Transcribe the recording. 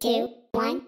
two, one.